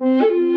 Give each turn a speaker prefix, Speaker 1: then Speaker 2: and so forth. Speaker 1: Mm-hmm.